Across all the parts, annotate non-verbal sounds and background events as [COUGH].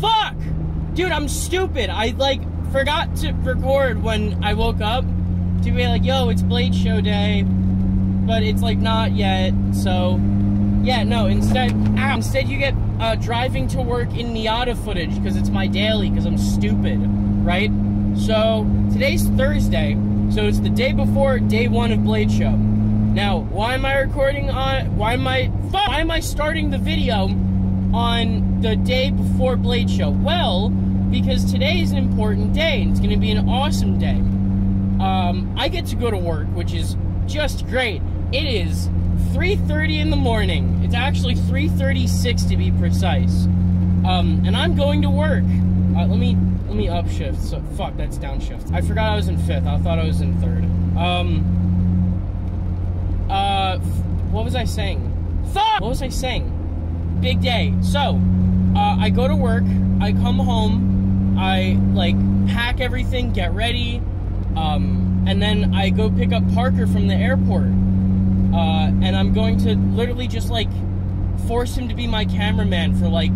Fuck! Dude, I'm stupid. I like forgot to record when I woke up to be like, yo, it's Blade Show day. But it's like not yet, so yeah, no, instead ow, instead you get uh, driving to work in Miata footage because it's my daily because I'm stupid, right? So today's Thursday, so it's the day before day one of Blade Show. Now, why am I recording on? Why am I? Why am I starting the video on the day before Blade Show? Well, because today is an important day and it's going to be an awesome day. Um, I get to go to work, which is just great. It is 3:30 in the morning. It's actually 3:36 to be precise. Um, and I'm going to work. Uh, let me let me upshift. So fuck, that's downshift. I forgot I was in fifth. I thought I was in third. Um. Uh, what was I saying? Fuck. What was I saying? Big day. So, uh, I go to work. I come home. I like pack everything, get ready, um, and then I go pick up Parker from the airport. Uh, and I'm going to literally just like force him to be my cameraman for like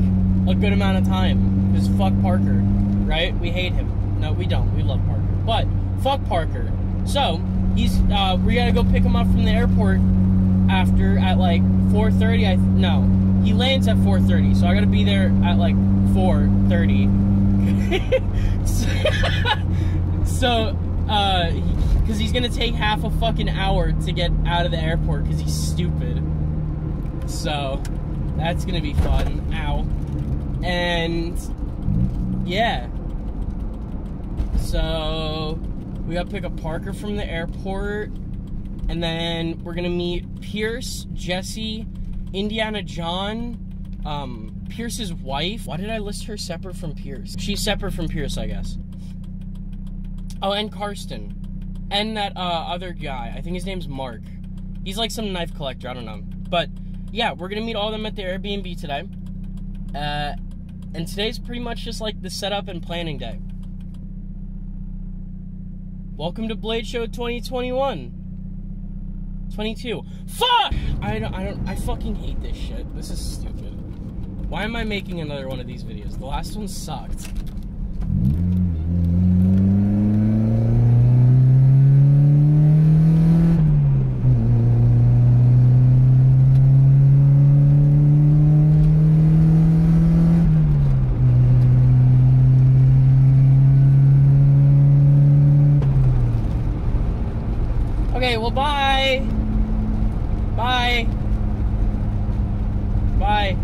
a good amount of time. Because fuck Parker, right? We hate him. No, we don't. We love Parker. But fuck Parker. So he's uh, we gotta go pick him up from the airport after at like 4:30. I no, he lands at 4:30, so I gotta be there at like 4:30. so, [LAUGHS] so uh, because he's gonna take half a fucking hour to get out of the airport because he's stupid. So that's gonna be fun. Ow. And yeah. So we gotta pick up Parker from the airport, and then we're gonna meet Pierce, Jesse, Indiana John, um, Pierce's wife. Why did I list her separate from Pierce? She's separate from Pierce, I guess. Oh, and Karsten. And that uh, other guy. I think his name's Mark. He's like some knife collector. I don't know. But yeah, we're gonna meet all of them at the Airbnb today. Uh, and today's pretty much just like the setup and planning day. Welcome to Blade Show 2021. 22. Fuck! I don't, I don't, I fucking hate this shit. This is stupid. Why am I making another one of these videos? The last one sucked. Okay, well, bye. Bye. Bye.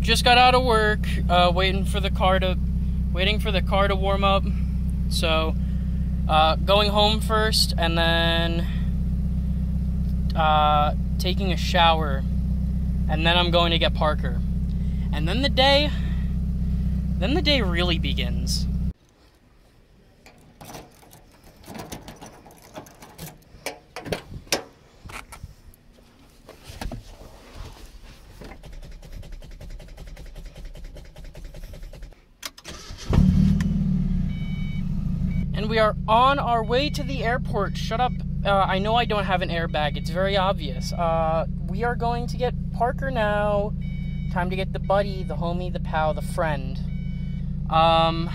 Just got out of work, uh, waiting for the car to, waiting for the car to warm up. So, uh, going home first, and then uh, taking a shower, and then I'm going to get Parker, and then the day, then the day really begins. And we are on our way to the airport. Shut up. Uh, I know I don't have an airbag. It's very obvious. Uh, we are going to get Parker now. Time to get the buddy, the homie, the pal, the friend. Um.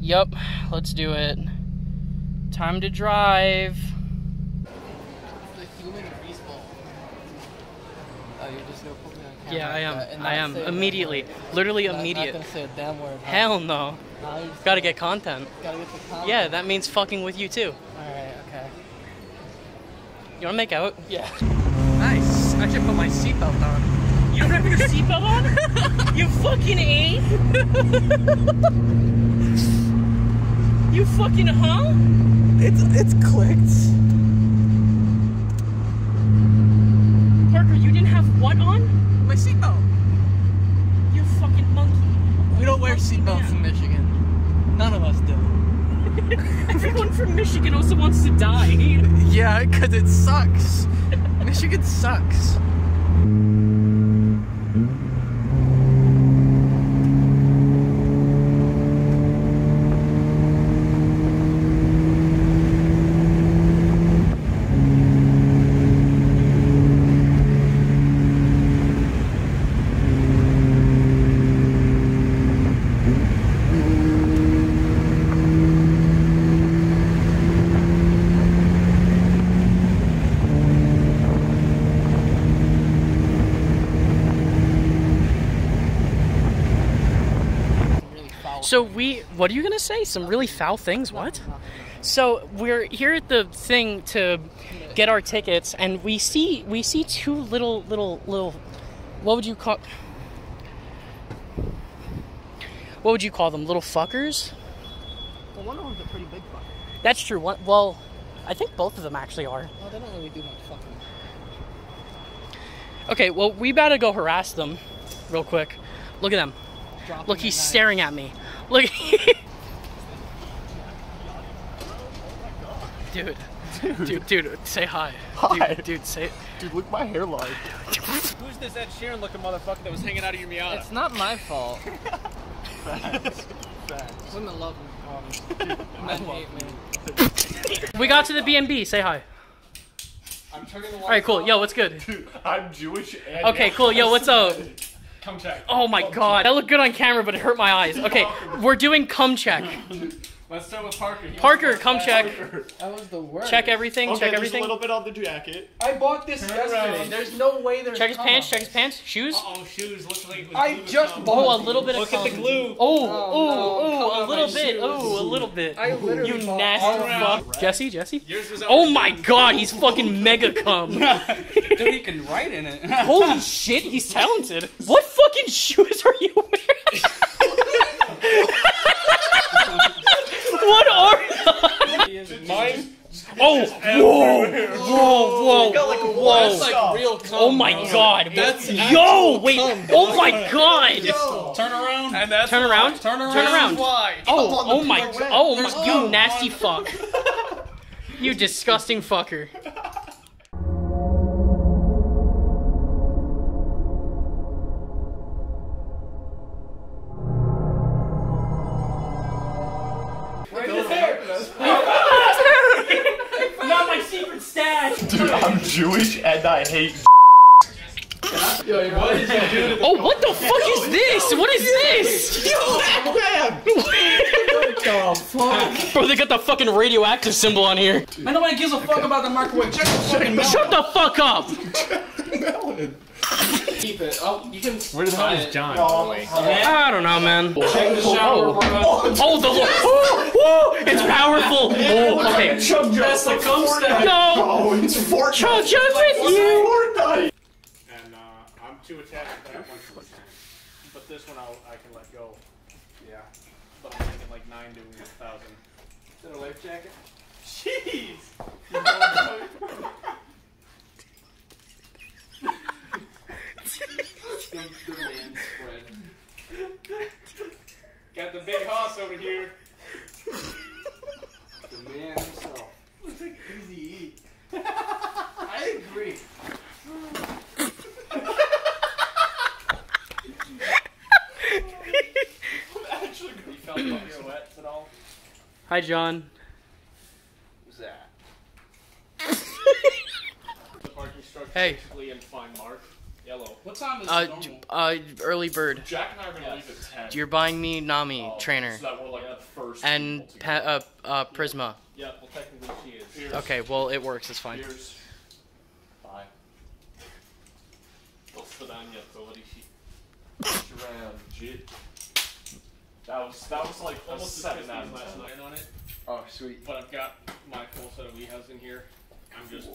Yup. Let's do it. Time to drive. The human grease ball. Oh, you're just gonna put camera. Yeah, I am. like that and I am. say a damn Immediately. Uh, Literally Not- immediate. Not say a damn word. huh? Hell no. No, Gotta get content. gotta get the comment. Yeah, that means fucking with you too. Alright, okay. You wanna make out? Yeah. Nice. I should put my seatbelt on. You don't have your seatbelt on? [LAUGHS] you fucking A? you fucking huh? It's it's clicked. Parker, you didn't have what on? My seatbelt. You fucking monkey. We don't wear seatbelts in Michigan. None of us do. [LAUGHS] [LAUGHS] Everyone from Michigan also wants to die. Yeah, because it sucks. Michigan sucks. So we, what are you gonna say? Some really foul things? What? So we're here at the thing to get our tickets, and we see we see two little little little. What would you call? What would you call them? Little fuckers? Well, one of them's a pretty big fucker. That's true. One, well, I think both of them actually are. Well, they don't really do much fucking. Okay, well we better go harass them, real quick. Look at them. Dropping Look, he's night. staring at me. Look. dude. Dude, dude, say hi. Hi. Dude, dude, say Dude, look at my hairline. [LAUGHS] Who's this Ed Sheeran looking motherfucker that was hanging out of your Miata? It's not my fault. [LAUGHS] Women love me. Men hate me. We got to the B&B. Say hi. I'm turning the All right, cool. Yo, what's good? Dude, [LAUGHS] I'm Jewish and Okay, cool. Yo, what's up? Come check. Oh my god. That looked good on camera, but it hurt my eyes. Okay, [LAUGHS] we're doing cum check. Let's start with Parker. He Parker, was- cum check. That was the worst. Check everything. Okay, Check there's everything. a little bit on the jacket. I bought this yesterday. around. There's no way there's Check his cum pants. Check his pants. Shoes. Oh, shoes. Looks like it was I glue to just cum. bought Oh, a little bit of Look at the cum. glue. Oh, no, oh, oh, a on, little my bit. shoes. Oh, a little bit. I literally You bought nasty all of them. fuck. Jesse, Jesse. Yours was Oh already- my god, he's fucking mega cum. [LAUGHS] Dude, he can write in it. [LAUGHS] Holy shit, he's talented. What fucking shoes are you wearing? [LAUGHS] what are Mine. Oh, whoa, whoa, whoa, That's whoa. like real cum. Oh my god. That's Yo, wait. Oh my god. Turn around. And that's Turn around. Turn around. Turn around. why. Oh, oh my, oh my, you nasty fuck. You disgusting fucker. [LAUGHS] Jewish and I hate. Oh, what the fuck is this? What is this? Yo, [LAUGHS] fuck? Bro, they got the fucking radioactive symbol on here. Man, nobody gives a fuck about the microwave. Check the fucking melon. Shut the fuck up. [LAUGHS] Keep it. Oh, you can. Where the hell is John? I don't know, man. Check the shower. bro. Oh, the lo- oh, oh, it's powerful. Oh, okay. That's the cum stack. No, Oh, it's Fortnite. Chuck, just with you. Fortnite. And uh, I'm too attached to that one. But this one I'll, I can let go. Yeah. But I'm thinking like nine to a thousand. Is that a life jacket? Jeez. [LAUGHS] The, the man spread. Got the big hoss over here. The man himself. Looks like easy eat. [LAUGHS] I agree. You felt my sweats at all? Hi, John. Who's that? [LAUGHS] The parking structure Hey. Basically in fine mark. Yellow. What time is Uh, normal? j- uh, early bird. Jack and I are gonna leave at 10. You're buying me Nami Oh, trainer So that we're like the first. and pa- uh, uh, Prisma. Yeah, well technically she is. Cheers. Okay, well it works. It's fine. Cheers. Bye. They'll sit on your ability sheet. Around, jit. That was that was like Almost as seven crispy out of last ten. night on it. Oh, sweet. But I've got my full set of Weehouse in here. I'm just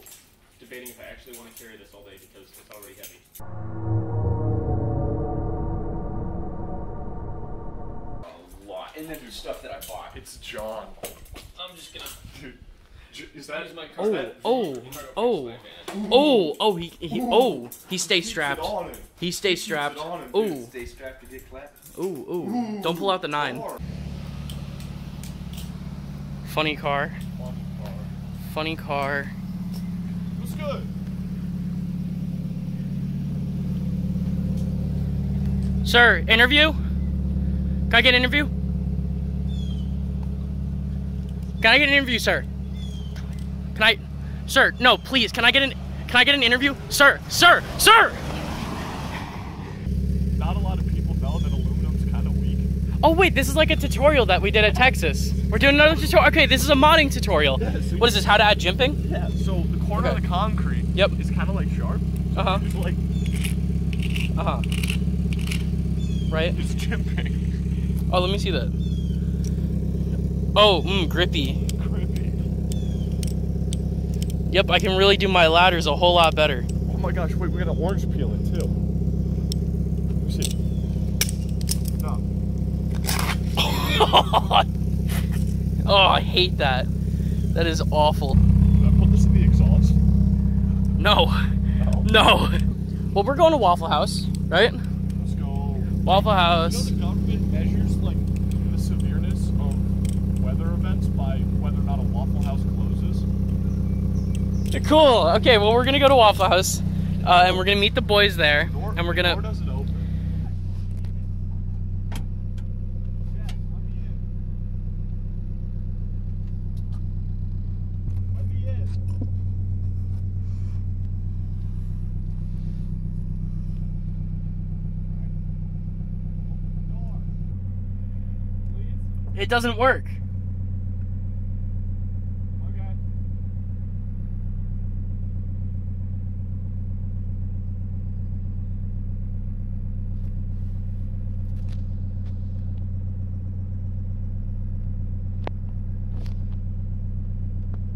debating if I actually want to carry this all day because it's already heavy. A lot. And then the stuff that I bought. It's John. I'm just gonna Dude, is that use my Oh, card. oh, oh, oh, oh, he, he, oh, he stays Keeps it strapped. on. He stays strapped. on him, Ooh, Stay strapped to get clapped. ooh, ooh. Don't pull out the nine. Funny car. Funny car. Funny car. Good? Sir, interview? Can I get an interview? Can I get an interview, sir? Can I, sir? No, please. Can I get an? Can I get an interview, sir? Sir, sir! Not a lot of people know that aluminum's kind of weak. Oh wait, this is like a tutorial that we did at Texas. We're doing another tutorial. Okay, this is a modding tutorial. What is this? How to add jimping? Yeah. So the corner Okay. of the concrete. Yep. Is kind of like sharp. Uh huh. It's like Uh huh. Right. it's jimping. Oh, let me see that. Oh, mmm, grippy. Grippy. Yep, I can really do my ladders a whole lot better. Oh my gosh, wait, we got an orange peel in too. Let me see. No. [LAUGHS] oh, I hate that. That is awful. Did I put this in the exhaust? No, No. no. Well, we're going to Waffle House, right? Let's go. Waffle You know House. the government measures like the severeness of weather events by whether or not a Waffle House closes. Cool. Okay, well, we're gonna go to Waffle House, uh, and we're gonna meet the boys there, Door, and we're gonna. doesn't open. Let me in. Open the door. Please? It doesn't work.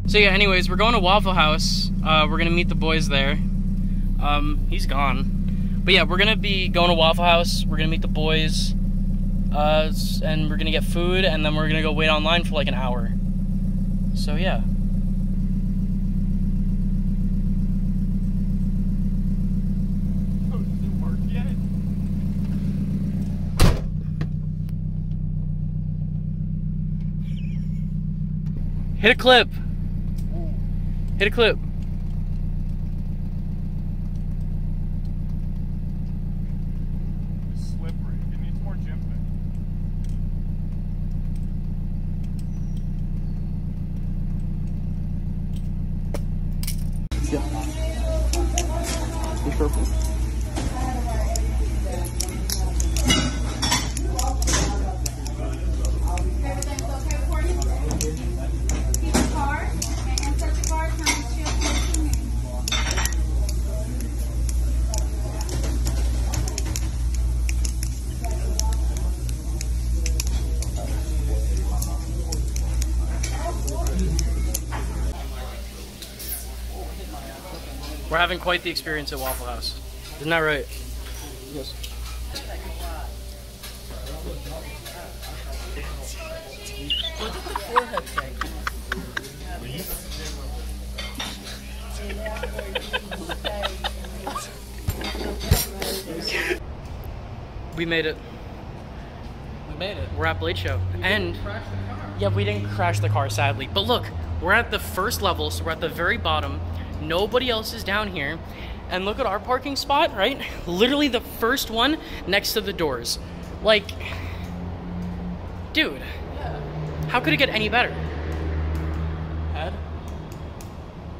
So yeah. Anyways, we're going to Waffle House. Uh, we're gonna meet the boys there. Um, he's gone. But yeah, we're gonna be going to Waffle House. We're gonna meet the boys, uh, and we're gonna get food, and then we're gonna go wait online for like an hour. So yeah. Oh, does it work yet? Hit a clip. Hit a clip. It's slippery. It needs more jimping. Everything's okay for you? Keep the card and insert the card, turn the chip, what you need. We're having quite the experience at Waffle House. Isn't that right? Yes. We made it. We made it. We're at Blade Show. And yeah, we didn't crash the car sadly. But look, we're at the first level, so we're at the very bottom. Nobody else is down here. And look at our parking spot, right? Literally the first one next to the doors. Like dude, how could it get any better? Ed?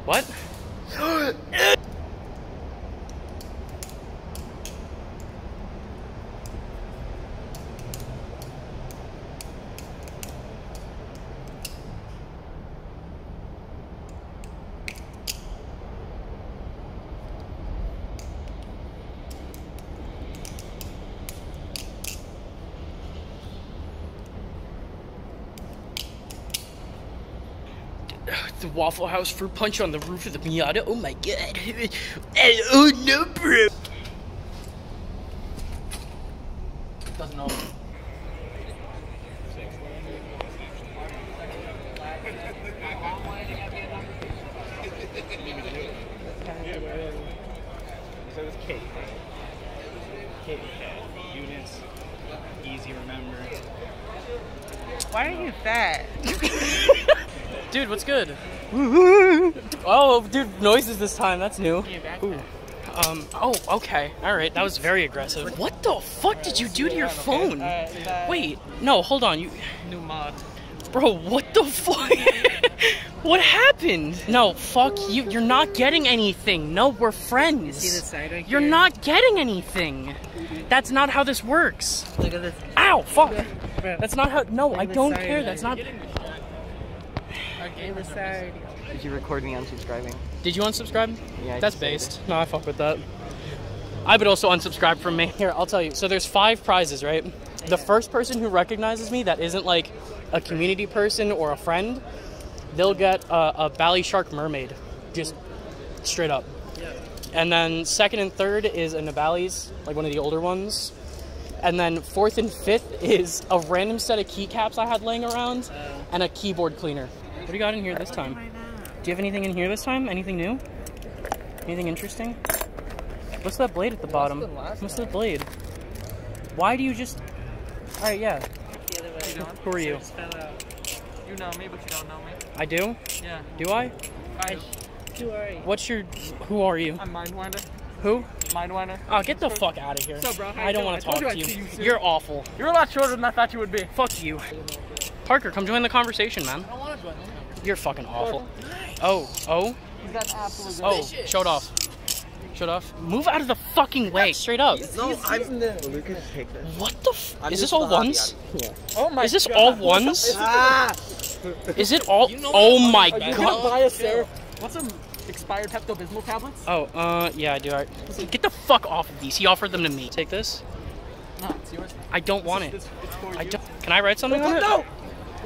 What? [GASPS] [LAUGHS] the Waffle House fruit punch on the roof of the Miata. Oh my god. [LAUGHS] oh no, bro. Doesn't open. So it's Kate. Kate Eunice. Easy to remember. Why are you fat? Dude, what's good? oh, dude, noises this time. That's new. Ooh. Um, oh, okay. Alright, that was very aggressive. What the fuck did you do to your phone? Wait, no, hold on. You. New mod. Bro, what the fuck? [LAUGHS] what happened? No, fuck you. You're not getting anything. No, we're friends. See the side right You're not getting anything. That's not how this works. Look at this. Ow, fuck. That's not how. No, I don't care. That's not. Look at the. Did you record me unsubscribing? Did you unsubscribe? Yeah, I That's based. No, I fuck with that. I would also unsubscribe from me. Here, I'll tell you. So there's five prizes, right? the first person who recognizes me that isn't like a community person or a friend, they'll get a, a Bally Shark mermaid, just straight up. And then second and third is a Nabali's, like one of the older ones. And then fourth and fifth [LAUGHS] is a random set of keycaps I had laying around and a keyboard cleaner. What do you got in here this time? Do you have anything in here this time? Anything new? Anything interesting? What's that blade at the bottom? What's the blade? Why do you just... Alright, yeah. Who are you? You know me, but you don't know me. I do? Yeah. Do I? Hi. Who are you? What's your... Who are you? I'm Mindwinder. Who? Mindwinder. Oh, get the fuck out of here. What's up, bro? I don't want to talk to you you. I'd see you soon. You're awful. You're a lot shorter than I thought you would be. Fuck you. Parker, come join the conversation, man. I want to join. You're fucking awful. Oh, oh, He's got absolute oh, showed off. Showed off. Move out of the fucking way, straight up. No, I'm the. What the f- Is this all ones? Oh my Is this God. all ones? Ah! Is it all? Oh my Are you gonna god. buy a Sarah? What's some expired Pepto Bismol tablets? Oh, uh, yeah, I do. I, get the fuck off of these. He offered them to me. Take this. No, it's yours. I don't want it. It's, it's for I you. don't. Can I write something on it? No!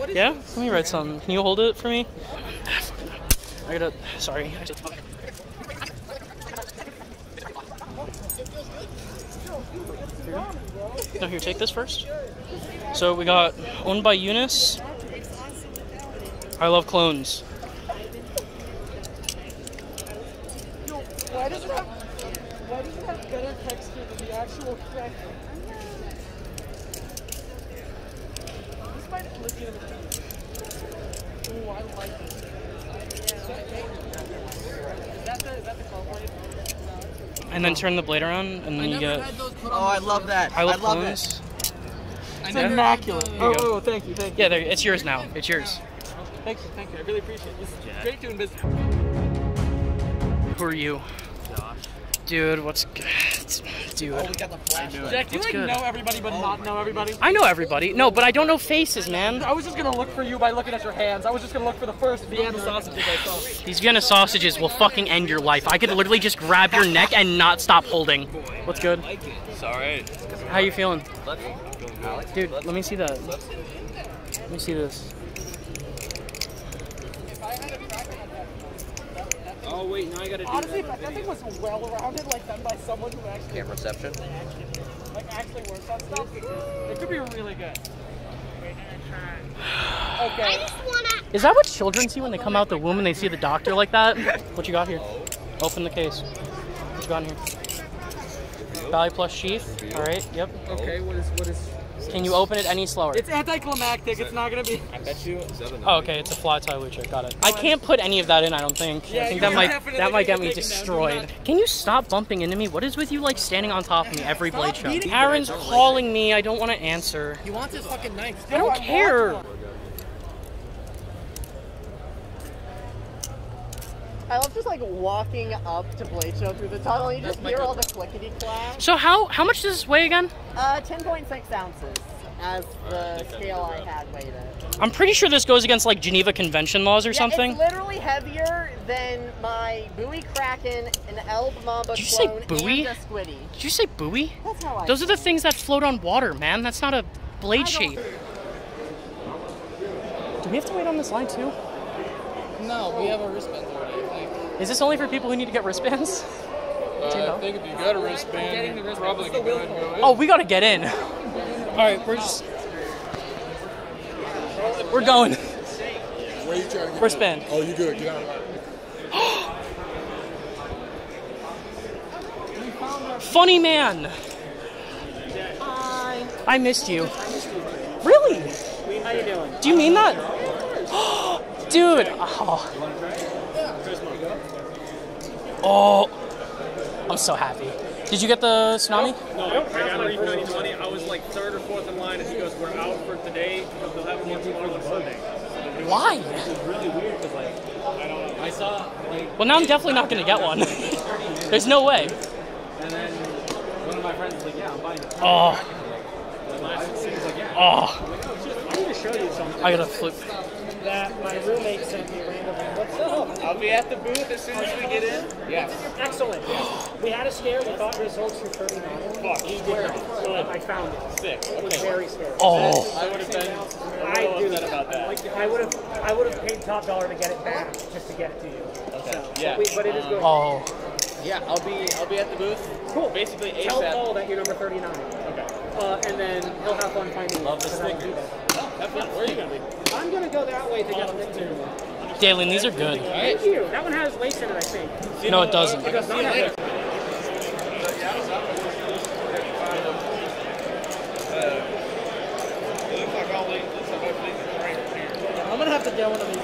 Yeah? Let me write something. Can you hold it for me? I gotta. Sorry. I just- No, here, take this first. So we got owned by Eunice. I love clones. Why does it have? Why does it have better texture than the actual cracker? This might legitimately. Ooh, I like this. Is that the is that the cold blade? And then turn the blade around, and then you get. Oh, I love that. I love clones. It's Yeah. immaculate. Oh, oh, thank you, thank you. Yeah, there. It's yours now. It's yours. Thank you, thank you. I really appreciate it. This is great doing business. Who are you? Dude, what's good? Dude. Oh, Jack, do you like good? Oh know everybody but not know everybody? I know everybody. No, but I don't know faces, man. I was just gonna look for you by looking at your hands. I was just gonna look for the first Vienna sausages I saw. These Vienna sausages will fucking end your life. I could literally just grab your neck and not stop holding. What's good? It's alright. How you feeling? Dude, let me see that. Let me see this. Oh wait, now I gotta do Honestly, if that thing was well rounded, like done by someone who actually Camera reception. like actually works on stuff, it could be really good. Okay. Is that what children see when they come out the womb and they see the doctor like that? What you got here? Open the case. What you got in here? Valley plus sheath. All right. Yep. Okay. What is what is? Can you open it any slower? It's anticlimactic. It's not gonna be. I bet you. Oh, okay. It's a fly tie lucha. Got it. I can't put any of that in. I don't think. Yeah, I think that might that might get get me taken down. Destroyed. Can you stop bumping into me? What is with you like standing on top of me every blade show? Aaron's calling me. I don't want to answer. He wants his fucking knife. I don't care. I love just like walking up to Blade Show through the tunnel. You just hear all the clickety clack. So how how much does this weigh again? Uh, 10.6 ounces as the scale I had weighed it. I'm pretty sure this goes against like Geneva Convention laws or Yeah, something. It's literally heavier than my Bowie Kraken, an Elb Mamba Did you say clone, buoy? and a Squiddy. Did you say buoy? That's how I. Those are the things that float on water, man. That's not a blade shape. Do we have to wait on this line too? No, we have a wristband already, I think. Is this only for people who need to get wristbands? [LAUGHS] Do you know? I think if you got a wristband, you probably can go ahead go in. Oh, we gotta get in. All right, we're just we're going. Where you trying to get Wristband. Oh, you good. Get out. Of [GASPS] here. Funny man. I missed you. Really? How you doing? Do you mean that? [GASPS] Dude. Oh. Oh. I'm so happy. Did you get the tsunami? No, I got it for 2020. I was like third or fourth in line, and he goes, "We're out for today because they'll have more tomorrow on Sunday." Why? It was really weird because like I don't know. I saw like Well, now I'm definitely not gonna get one. [LAUGHS] There's no way. and then one of my friends was like, "Yeah, I'm buying it." Oh. And my sister was like, "Yeah." Oh. I show you something. I gotta flip. That my roommate sent me randomly. What's up? I'll be at the booth as soon as we get in. Yes. Excellent. Yes. We had a scare. We thought results were turning on. Fuck. We did not. but I found it. Sick. It was Okay. very scary. Oh. I would have been a I little do. upset about that. I would have, I would have paid top dollar to get it back just to get it to you. Okay. So, Yeah. But, we, but it is good. Oh. Yeah, I'll be I'll be at the booth. Cool. Basically ASAP. Tell Paul that you're number 39. Okay. Uh, and then he'll have fun finding Love the because I stickers. Do that. Have fun. Where are you gonna be? I'm gonna go that way to get the next one. Dalen, these are good. Thank you. That one has lace in it, I think. No, it doesn't. It does not have lace. I'm gonna have to get one of these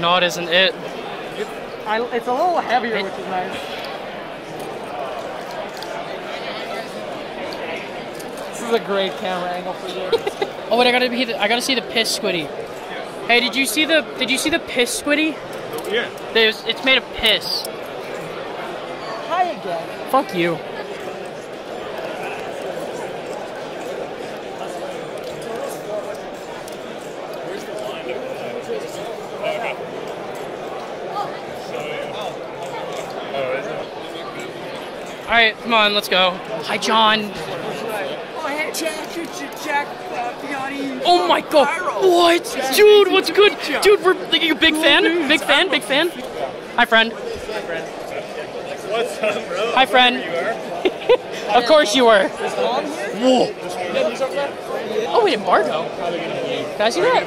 knot isn't it. I, it's a little heavier, which is nice. This is a great camera angle for you. [LAUGHS] Oh wait, I gotta be. The, I gotta see the piss squiddy. Hey, did you see the? Did you see the piss squiddy? Oh, yeah. There's. It's made of piss. Hi again. Fuck you. Right, come on, let's go. Hi, John. Oh, my god! What, dude? What's good, dude? We're like, you a big fan? Big fan? Big fan? Hi, friend. What's up, bro? Hi, friend. [LAUGHS] of course you were. Whoa. Oh wait, embargo. Can I see that?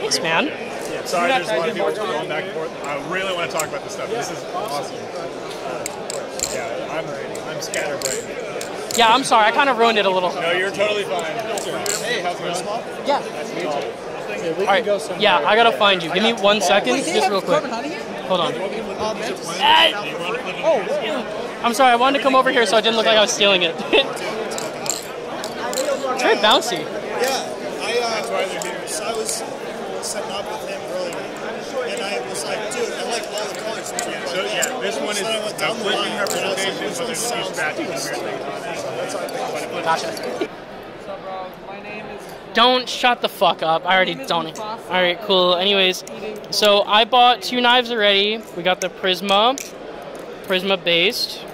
Thanks, man. Sorry, there's a lot of people going back and forth. I really want to talk about this stuff. This is awesome. Yeah, I'm I'm scatterbrained. Yeah, I'm sorry. I kind of ruined it a little. No, you're totally fine. Hey, how's it going? Yeah. Nice to meet you. All right. Yeah, I gotta find you. Give me one second, just real quick. Hold on. Oh, I'm sorry. I wanted to come over here so I didn't look like I was stealing it. [LAUGHS] it's very bouncy. Yeah, I, uh, I was setting up with him earlier, and I was like, dude, I like all the colors. So yeah, this one is a flipping Gotcha. Don't shut the fuck up. I already don't. All right, cool. Anyways, so I bought two knives already. We got the Prisma, Prisma based.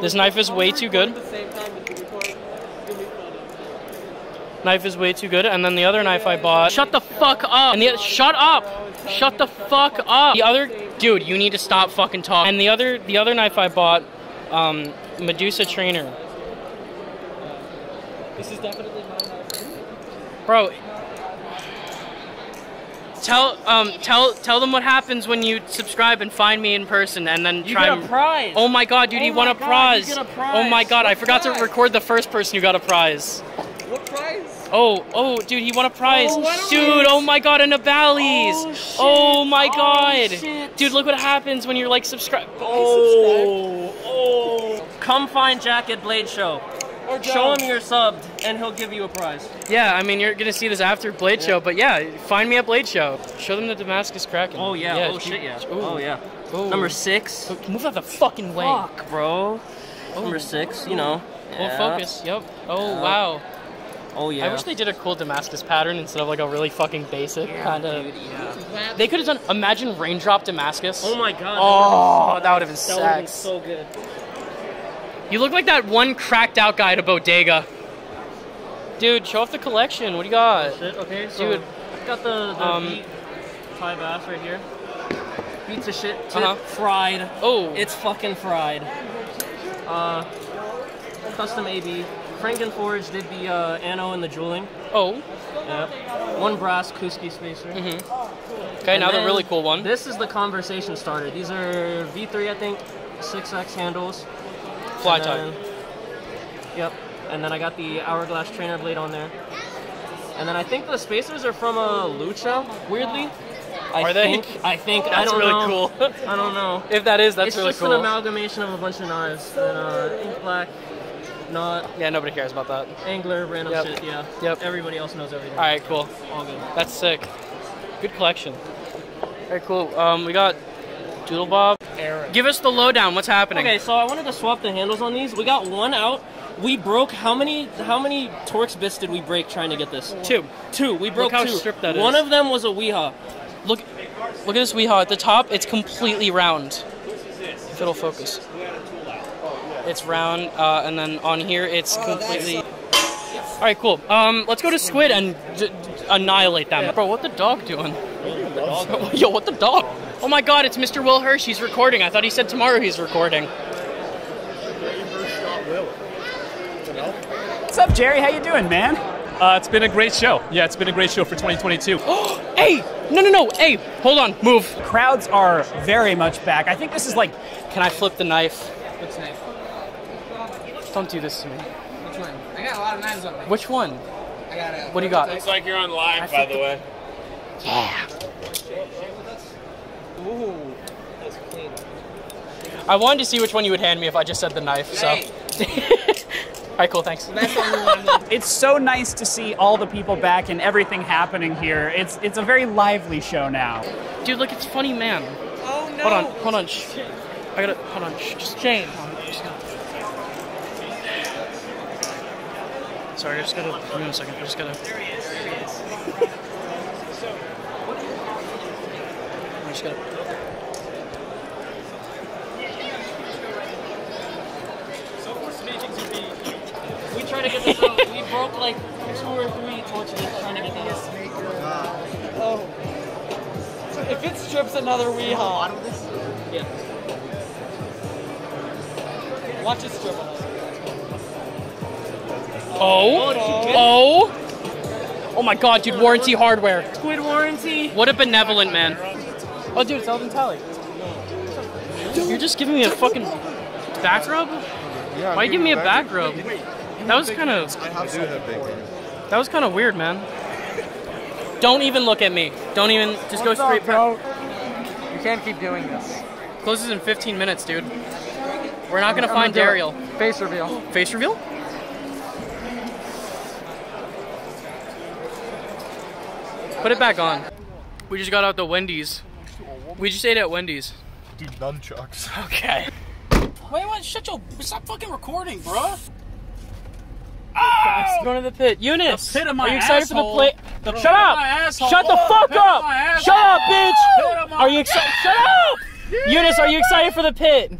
This knife is way too good. At the same time as you record, it's gonna be funny. Knife is way too good. And then the other knife I bought. Shut the fuck up. And the shut up. Shut the fuck up. The other dude, you need to stop fucking talking. And the other the other knife I bought, um, Medusa Trainer. This is definitely my knife. Bro, Tell um tell tell them what happens when you subscribe and find me in person and then You try get a prize. Oh my god, dude, Oh he won a God, you prize. get a Oh my prize. god, I What forgot to record the first person who got a prize. What prize? Oh, oh, dude, he won a prize. Oh, dude, oh my god, a Nabali's. Oh. Oh my Oh, god. shit. Dude, look what happens when you're like subscribe. Oh, oh. Come find Jack at Blade Show. Show him you're subbed, and he'll give you a prize. Yeah, I mean, you're gonna see this after Blade Show, but yeah, find me at Blade Show. Show them the Damascus Kraken. Oh yeah. oh dude. shit yeah. Ooh. Oh yeah. Ooh. Number six. Move out the fucking way. Fuck, bro. Oh. Number six. You know. Full Yeah. focus. Yep. Oh Yeah. wow. Oh yeah. I wish they did a cool Damascus pattern instead of like a really fucking basic kind of. yeah. They could have done. Imagine raindrop Damascus. Oh my god. Oh, that would have been That been so good. You look like that one cracked out guy at a bodega. Dude, show off the collection. What do you got? Shit, okay, so Dude. got the, the Um, Thai bass right here. Of shit, tip, Uh-huh. fried. Oh. It's fucking fried. Uh, custom AB. Frankenforge did the uh, ano and the jeweling. Oh. Yeah. One brass Kuski spacer. Mm-hmm. Okay, now the really cool one. This is the conversation starter. These are V3, I think, 6X handles. Fly And then- Yep. And then I got the hourglass trainer blade on there. And then I think the spacers are from a Lucha, weirdly. I Are they? think, I think. I That's don't really know. cool. I don't know. [LAUGHS] If that is, that's it's really just cool. an amalgamation of a bunch of knives. And, uh, ink black, not Yeah, nobody cares about that. angler, random Yep. shit. Yeah. Yep. Everybody else knows everything. All right, cool. All good. That's sick. Good collection. All right, cool. Um, we got Doodle Bob. Aaron. Give us the lowdown. What's happening? Okay, so I wanted to swap the handles on these. We got one out. We broke how many how many Torx bits did we break trying to get this? Two. Two. We broke Look how two. stripped that one is. of them was a Wiha. Look, look at this Wiha. At the top, it's completely round. If it'll focus. It's round, uh, and then on here, it's completely. All right, cool. Um, let's go to Squid and d- d- annihilate them. Bro, what the dog doing? [LAUGHS] Yo, what the dog? Oh my God, it's Mr. Will Hirsch. He's recording. I thought he said tomorrow he's recording. What's up, Jerry? How you doing, man? Uh, it's been a great show. Yeah, it's been a great show for 2022. [GASPS] hey, no, no, no. Hey, hold on. Move. Crowds are very much back. I think this is like. Can I flip the knife? What's knife? Don't do this to me. Which one? I got a lot of knives on me. Which one? I got a. What do you got? Looks like you're on live, by the way. Yeah. Ooh, that's clean. I wanted to see which one you would hand me if I just said the knife. So. [LAUGHS] All right, cool. Thanks. [LAUGHS] It's so nice to see all the people back and everything happening here. It's it's a very lively show now. Dude, look, it's funny, man. Oh no. Hold on, hold on. Shh. I gotta, hold on. Shh. Just Shane. hold on, just gotta- Sorry, I just gotta. Give me a second. I just gotta. I just gotta. We tried to get this out. We broke like two or three torches trying to get this. Oh. If it strips another Wiha. Yeah. Watch it strip another. Oh, oh, oh, oh my God, dude! Warranty hardware. Squid warranty. What a benevolent man. Oh, dude, it's Elvin Tally. You're just giving me a fucking back rub? Yeah, Why give me a back rub? That was kind of. I do have big ones. That was kind of weird, man. Don't even look at me. Don't even. Just go straight. bro? You can't keep doing this. Closes in 15 minutes, dude. We're not gonna find gonna do Dariel. it. Face reveal. Face reveal? Put it back on. We just got out the Wendy's. We just ate at Wendy's. Dude, nunchucks. [LAUGHS] Okay. Wait, what? Shut your. Stop fucking recording, bro. Let's go to the pit. Eunice, The pit of my are you excited asshole. for the play? The Shut pit up! Shut the Oh, fuck pit up! Shut up, bitch! Pit of my- Are you excited? Shut up! Eunice, are you excited for the pit?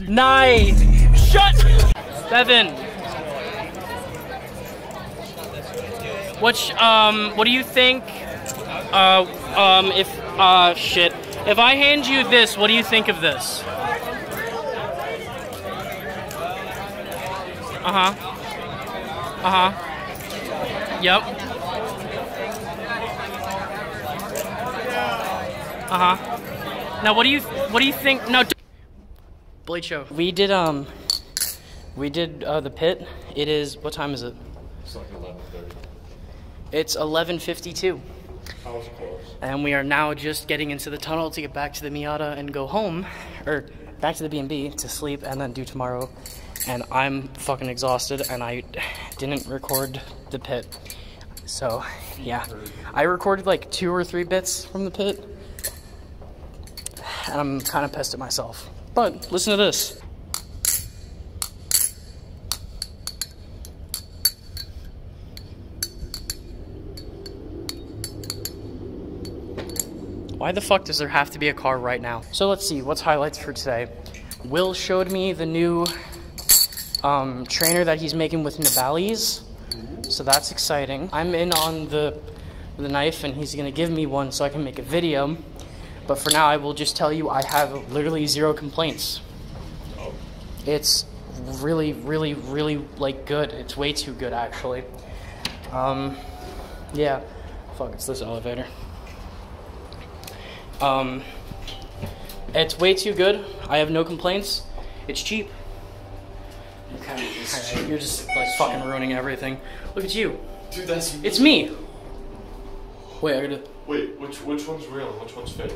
Nice. Shut. Bevan. Which um, what do you think? Uh, um, if uh, shit. If I hand you this, what do you think of this? Uh huh. Uh huh. Yep. Uh huh. Now, what do you what do you think? No. d- Blade show. We did um, we did uh, the pit. It is what time is it? It's like 11:30. It's 11:52, I was close. and we are now just getting into the tunnel to get back to the Miata and go home, or back to the B&B to sleep and then do tomorrow. And I'm fucking exhausted, and I didn't record the pit. So, yeah, I recorded like two or three bits from the pit, and I'm kind of pissed at myself. But listen to this. Why the fuck does there have to be a car right now? So let's see, what's highlights for today? Will showed me the new um, trainer that he's making with Nabalis. So that's exciting. I'm in on the the knife and he's gonna give me one so I can make a video. But for now I will just tell you I have literally zero complaints. It's really, really, really like good. It's way too good actually. Um yeah. Fuck it's this elevator. Um, it's way too good. I have no complaints. It's cheap. Okay, alright, you're just like fucking ruining everything. Look at you. Dude, that's It's me. Wait, I gotta. Wait, which which one's real and which one's fake?